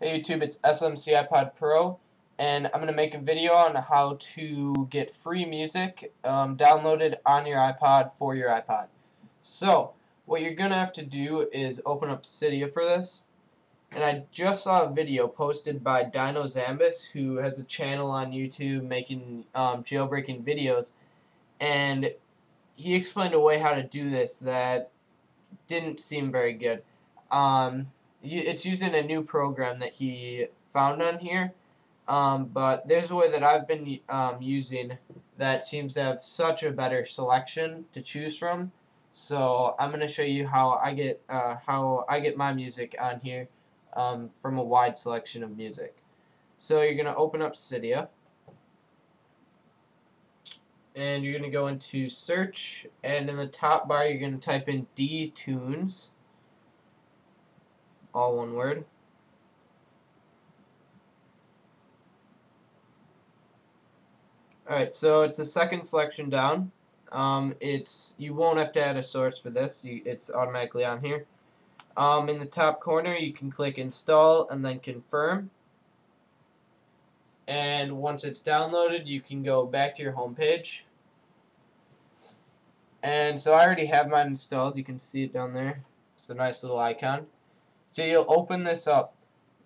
Hey YouTube, it's SMC iPod Pro, and I'm going to make a video on how to get free music um, downloaded on your iPod for your iPod. So, what you're going to have to do is open up Cydia for this. And I just saw a video posted by Dino Zambus, who has a channel on YouTube making um, jailbreaking videos, and he explained a way how to do this that didn't seem very good. Um, it's using a new program that he found on here. Um, but there's a way that I've been um, using that seems to have such a better selection to choose from. So I'm going to show you how I get uh, how I get my music on here um, from a wide selection of music. So you're going to open up Cydia and you're going to go into search and in the top bar you're going to type in DTunes all one word. Alright, so it's the second selection down. Um, it's You won't have to add a source for this. You, it's automatically on here. Um, in the top corner, you can click Install and then Confirm. And once it's downloaded, you can go back to your home page. And so I already have mine installed. You can see it down there. It's a nice little icon. So you'll open this up.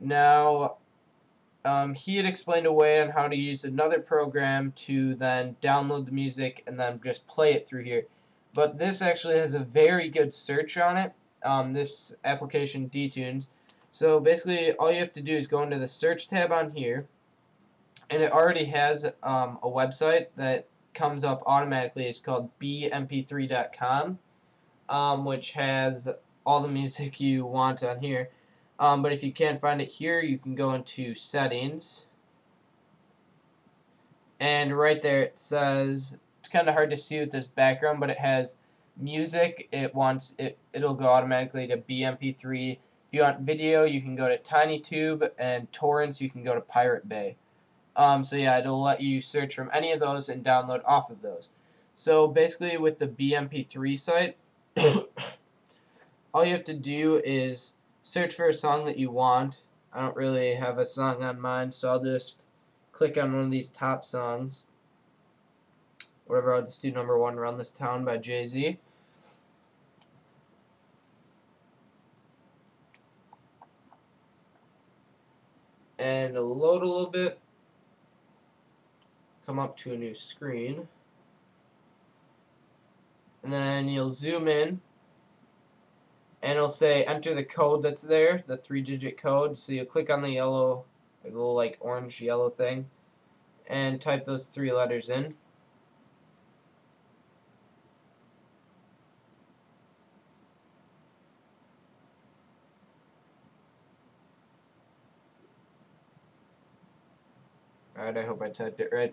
Now, um, he had explained a way on how to use another program to then download the music and then just play it through here. But this actually has a very good search on it, um, this application DTunes. So basically all you have to do is go into the search tab on here and it already has um, a website that comes up automatically. It's called beemp3.com um, which has all the music you want on here. Um, but if you can't find it here, you can go into settings. And right there it says, it's kind of hard to see with this background, but it has music. It wants it, it'll go automatically to BeeMP3. If you want video, you can go to TinyTube, and torrents, you can go to Pirate Bay. Um, so yeah, it'll let you search from any of those and download off of those. So basically with the BeeMP3 site, all you have to do is search for a song that you want. I don't really have a song on mine, so I'll just click on one of these top songs. Whatever, I'll just do number one, Run This Town by Jay-Z. And load a little bit. Come up to a new screen. And then you'll zoom in and it'll say enter the code that's there, the three digit code. So you click on the yellow, the little like orange yellow thing, and type those three letters in. Alright, I hope I typed it right.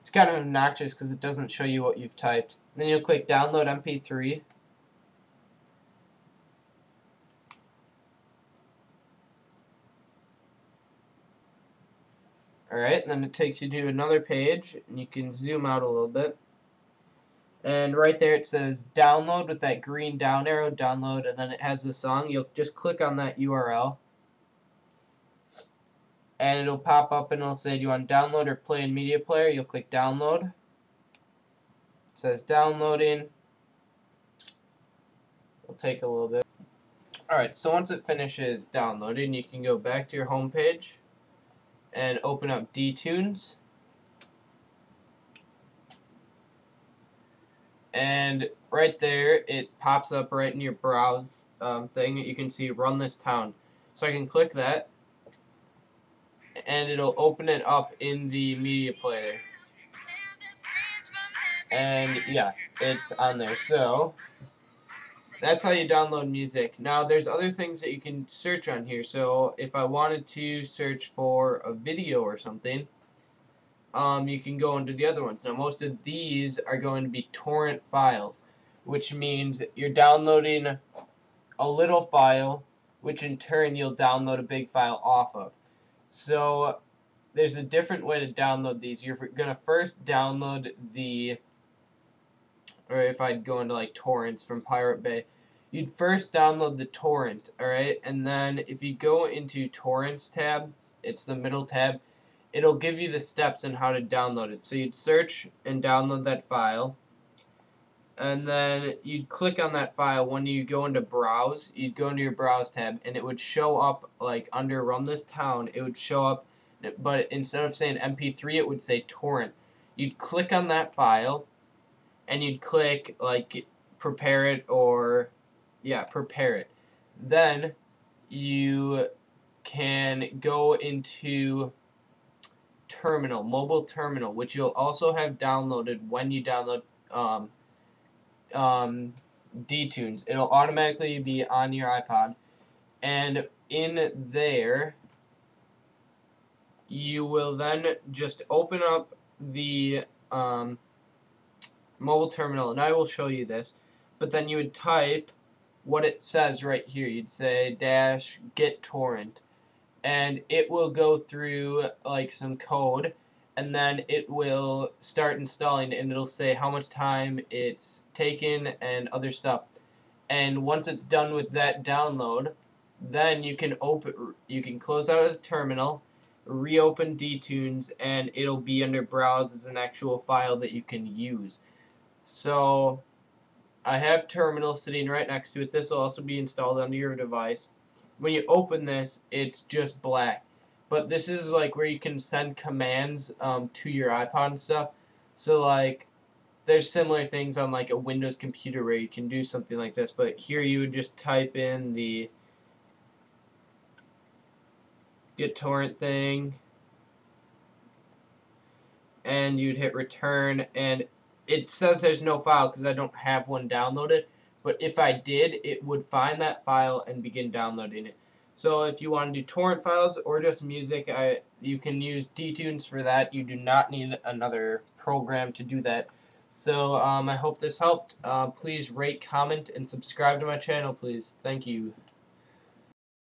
It's kind of obnoxious because it doesn't show you what you've typed. Then you'll click download MP3. Alright, and then it takes you to another page, and you can zoom out a little bit. And right there it says download with that green down arrow, download, and then it has the song. You'll just click on that URL. And it'll pop up and it'll say, do you want to download or play in media player? You'll click download. It says downloading. It'll take a little bit. Alright, so once it finishes downloading, you can go back to your home page and open up DTunes. And right there, it pops up right in your browse um, thing. You can see run this town. So I can click that, and it'll open it up in the media player. And yeah, it's on there. So that's how you download music. Now there's other things that you can search on here. So if I wanted to search for a video or something, um, you can go into the other ones. Now most of these are going to be torrent files, which means you're downloading a little file, which in turn you'll download a big file off of. So there's a different way to download these. You're going to first download the or if I'd go into like torrents from Pirate Bay, you'd first download the torrent, alright? And then if you go into torrents tab, it's the middle tab, it'll give you the steps on how to download it. So you'd search and download that file. And then you'd click on that file when you go into browse, you'd go into your browse tab and it would show up like under run this town, it would show up but instead of saying MP3 it would say torrent. You'd click on that file and you'd click like prepare it or yeah, prepare it. Then you can go into terminal, mobile terminal, which you'll also have downloaded when you download um, um. It'll automatically be on your iPod. And in there, you will then just open up the um, mobile terminal, and I will show you this. But then you would type what it says right here. You'd say dash get torrent and it will go through like some code and then it will start installing and it'll say how much time it's taken and other stuff and once it's done with that download then you can open you can close out of the terminal reopen dtunes and it'll be under browse as an actual file that you can use so I have terminal sitting right next to it this will also be installed onto your device when you open this, it's just black. But this is like where you can send commands um, to your iPod and stuff. So like, there's similar things on like a Windows computer where you can do something like this. But here you would just type in the get torrent thing and you'd hit return and it says there's no file because I don't have one downloaded but if I did, it would find that file and begin downloading it. So if you want to do torrent files or just music, I, you can use DTunes for that. You do not need another program to do that. So um, I hope this helped. Uh, please rate, comment, and subscribe to my channel, please. Thank you.